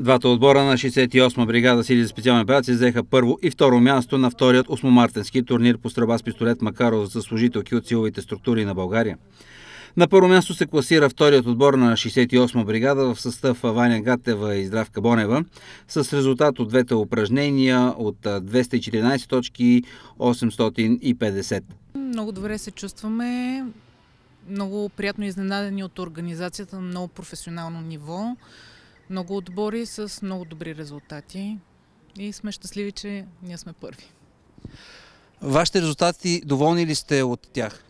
Двата отбора на 68-ма бригада сили за специални операции взеха първо и второ място на вторият 8-мартенски турнир по стрелба с пистолет Макаров за служителки от силовите структури на България. На първо място се класира вторият отбор на 68-ма бригада в състав Ваня Гатева и Здравка Бонева с резултат от двете упражнения от 214 точки 850. Много добре се чувстваме. Много приятно изненадени от организацията на много професионално ниво. Много отбори с много добри резултати. И сме щастливи, че ние сме първи. Вашите резултати, доволни ли сте от тях?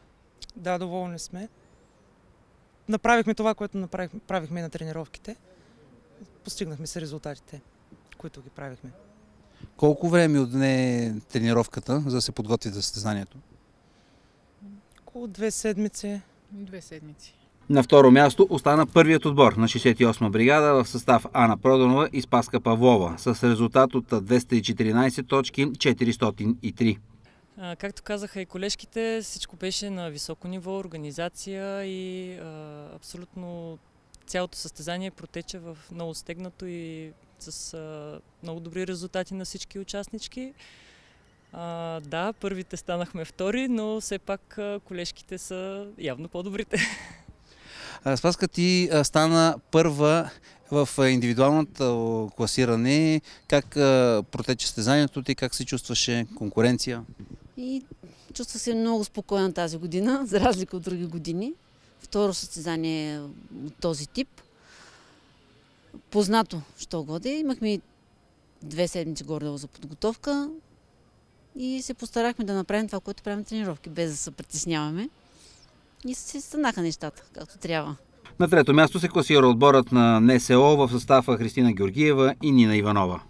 Да, доволни сме. Направихме това, което направихме, правихме на тренировките. Постигнахме се резултатите, които ги правихме. Колко време отне тренировката, за да се подготви за състезанието? Около две седмици. Две седмици. На второ място остана първият отбор на 68-ма бригада в състав Ана Продонова и Спаска Павлова с резултат от 214 точки 403. Както казаха и колежките, всичко беше на високо ниво, организация и а, абсолютно цялото състезание протече в много стегнато и с а, много добри резултати на всички участнички. А, да, първите станахме втори, но все пак колежките са явно по-добрите. Спаска ти стана първа в индивидуалното класиране. Как протече състезанието ти, как се чувстваше конкуренция? И чувства се много спокойна тази година, за разлика от други години. Второ състезание от този тип. Познато, що годе. Имахме две седмици горе за подготовка и се постарахме да направим това, което правим тренировки, без да се притесняваме. И се станаха нещата, както трябва. На трето място се класира отборът на НСО в състава Христина Георгиева и Нина Иванова.